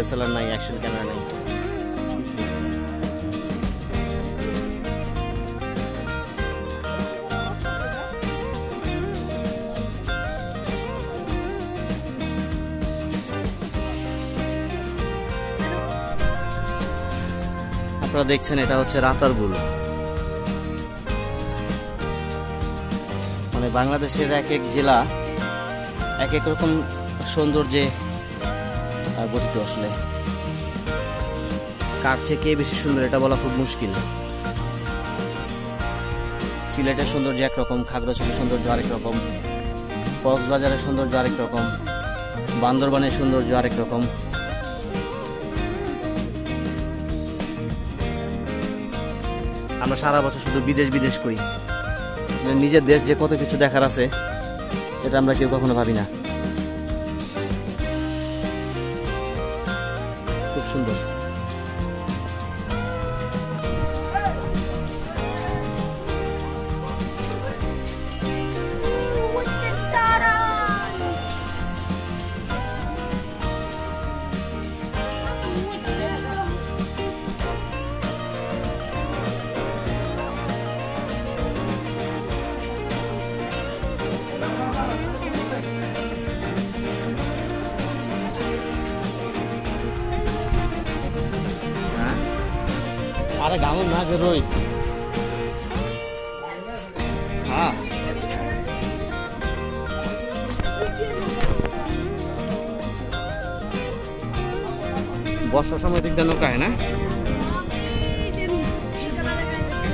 DSLR নাই action camera নাই। আপনারা দেখছেন, এটা হচ্ছে রাতারগুল মানে বাংলাদেশের এক এক জেলা, এক এক রকম সৌন্দর্যে গঠিত আসলে। কার চেয়ে কে বেশি সুন্দর এটা বলা খুব মুশকিল। সিলেটের সৌন্দর্য একরকম, খাগড়াছড়ির সৌন্দর্য আরেক রকম কক্সবাজারের সৌন্দর্য আরেক রকম বান্দরবানের সৌন্দর্য আরেক রকম আমরা সারা বছর শুধু বিদেশ বিদেশ করি। নিজের দেশ যে কত কিছু দেখার আছে, এটা আমরা কেউ কখনো ভাবি না। খুব সুন্দর হ্যাঁ? আরে গামন না যে রোহিত হ্যাঁ। বর্ষার সময় দিক দিয়ে নৌকা হয় না?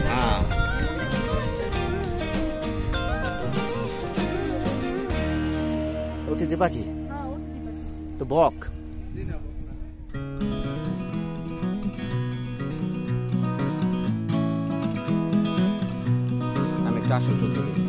হ্যাঁ অতিথি পাখি। তো বক? caso tutorial.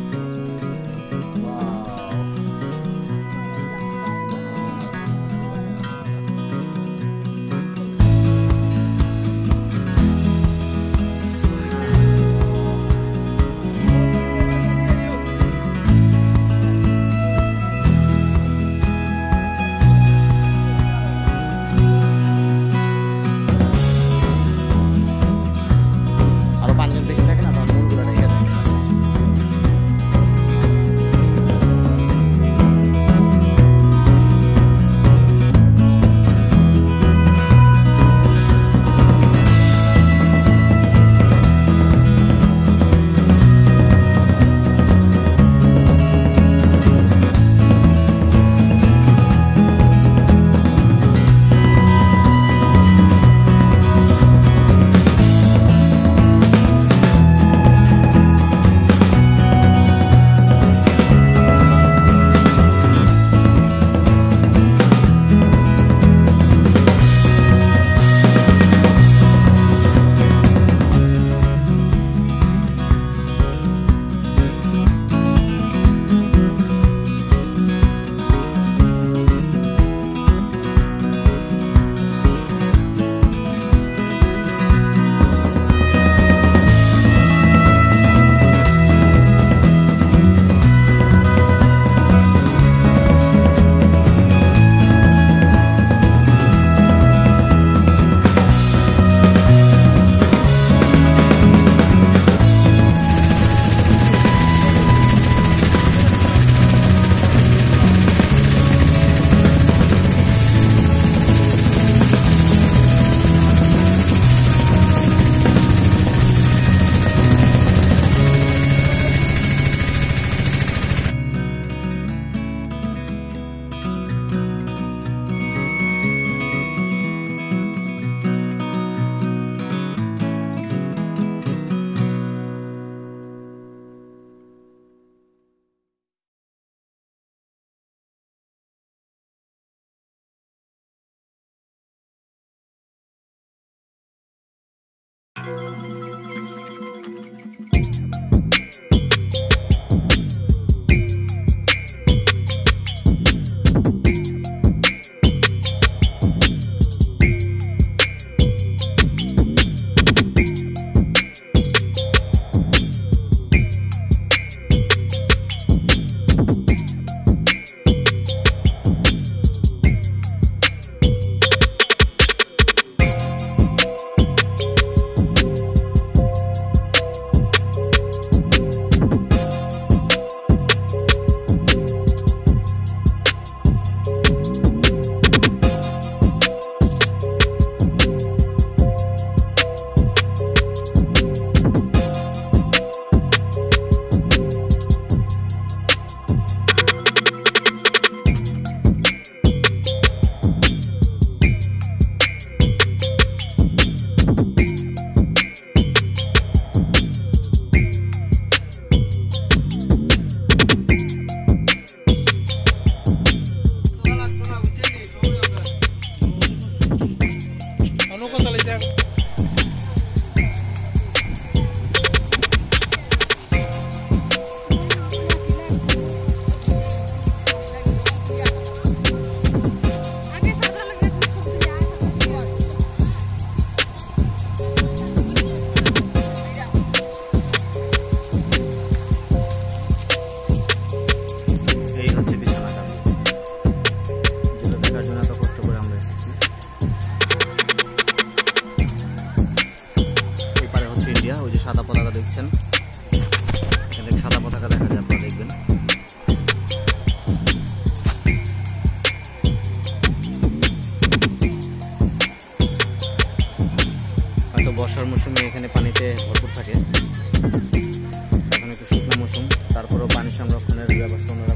তারপরেও পানি সংরক্ষণের ব্যবস্থা